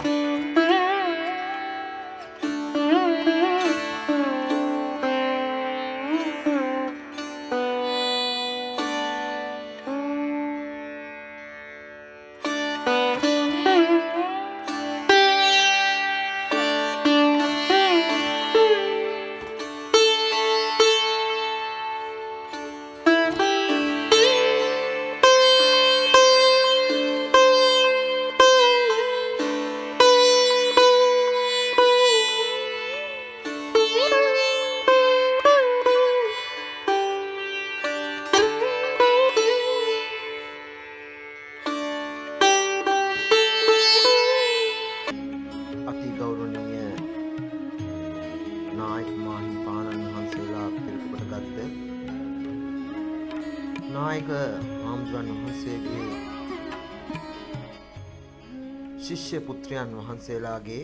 Thank you. නායක මාහිමිපාණන් වහන්සේලා පිරිපුකට ගත්ත. නායක හාමුදුරන් වහන්සේගේ ශිෂ්‍ය පුත්‍රයන් වහන්සේලාගේ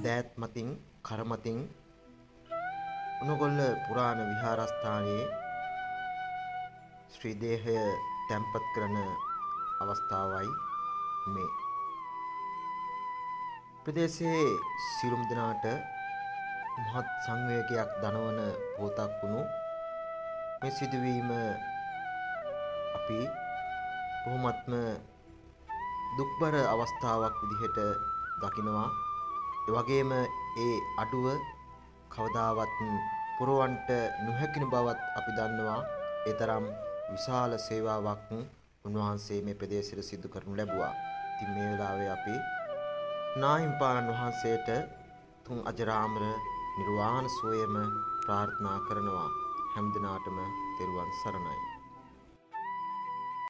දෑත් මතින් කරමතින් උනගොල්ල පුරාණ විහාරස්ථානයේ ශ්‍රී දේහය තැන්පත් කරන අවස්ථාවයි මේ. ප්‍රදේශයේ සිරුම් දෙනාට මහත් සංවේගයක් දනවන පෝතක් වුණු මේ සිදුවීම අපි බොහොමත්ම දුක්බර අවස්ථාවක් විදිහට දකිනවා එවගේම ඒ අඩුව කවදාවත් පුරවන්ට නොහැකින බවත් අපි දන්නවා ඒ තරම් විශාල සේවාවක් උන්වහන්සේ මේ ප්‍රදේශයට සිදු කරනු ලැබුවා. ඉතින් මේ වෙලාවේ අපි නාහිම්පාණන් වහන්සේට තුන් අජරාමර නිර්වාණ සෝයම ප්‍රාර්ථනා කරනවා. හැම දිනාටම තෙරුවන් සරණයි.